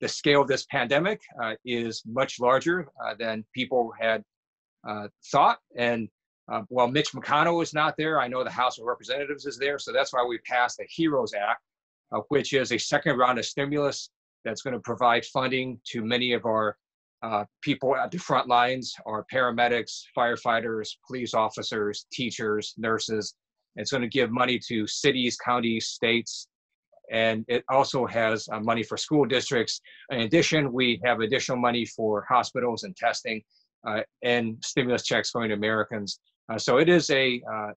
the scale of this pandemic uh, is much larger uh, than people had uh, thought. And uh, while Mitch McConnell is not there, I know the House of Representatives is there. So that's why we passed the HEROES Act, uh, which is a second round of stimulus that's going to provide funding to many of our people at the front lines, our paramedics, firefighters, police officers, teachers, nurses. It's going to give money to cities, counties, states, and it also has uh, money for school districts. In addition, we have additional money for hospitals and testing uh, and stimulus checks going to Americans. Uh, so it is a uh,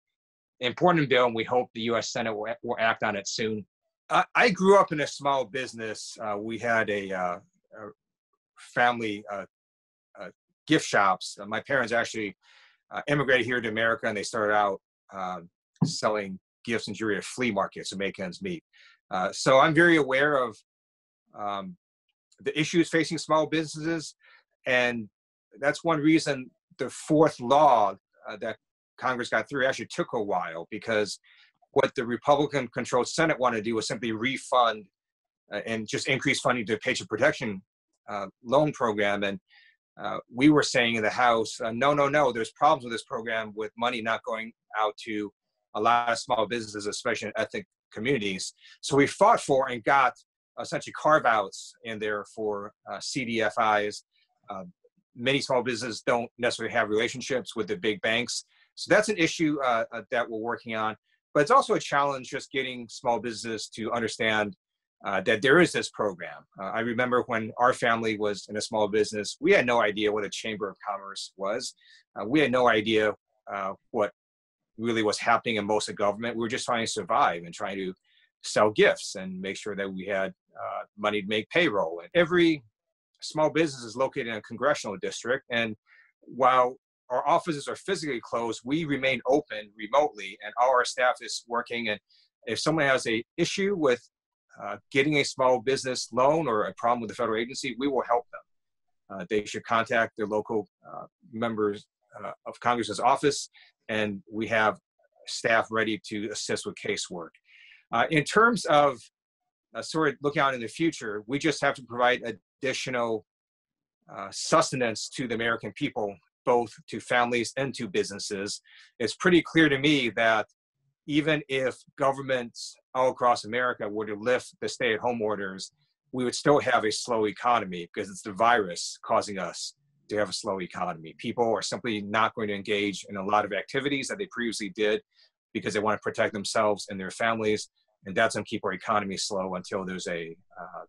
important bill, and we hope the U.S. Senate will, will act on it soon. I, I grew up in a small business. Uh, we had a, uh, a family gift shops. my parents actually immigrated here to America, and they started out selling gifts and jewelry at flea markets to make ends meet. Uh, so I'm very aware of um, the issues facing small businesses, and that's one reason the fourth law uh, that Congress got through actually took a while because what the Republican-controlled Senate wanted to do was simply refund uh, and just increase funding to the Paycheck Protection uh, Loan Program, and uh, we were saying in the House, uh, no, no, no, there's problems with this program with money not going out to a lot of small businesses, especially in ethnic communities. So we fought for and got essentially carve outs in there for uh, CDFIs. Uh, many small businesses don't necessarily have relationships with the big banks. So that's an issue uh, uh that we're working on. But it's also a challenge just getting small business to understand uh, that there is this program. Uh, I remember when our family was in a small business, we had no idea what a chamber of commerce was. we had no idea what really what's happening in most of government. We were just trying to survive and trying to sell gifts and make sure that we had uh, money to make payroll. And every small business is located in a congressional district. And while our offices are physically closed, we remain open remotely, and all our staff is working. And if someone has a issue with uh, getting a small business loan or a problem with the federal agency, we will help them. Uh, they should contact their local uh, members uh, of Congress's office and we have staff ready to assist with casework. Uh, in terms of uh, sort of looking out in the future, we just have to provide additional uh, sustenance to the American people, both to families and to businesses. It's pretty clear to me that even if governments all across America were to lift the stay at home orders, we would still have a slow economy because it's the virus causing us to have a slow economy. People are simply not going to engage in a lot of activities that they previously did because they want to protect themselves and their families. And that's going to keep our economy slow until there's a uh,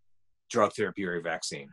drug therapy or a vaccine.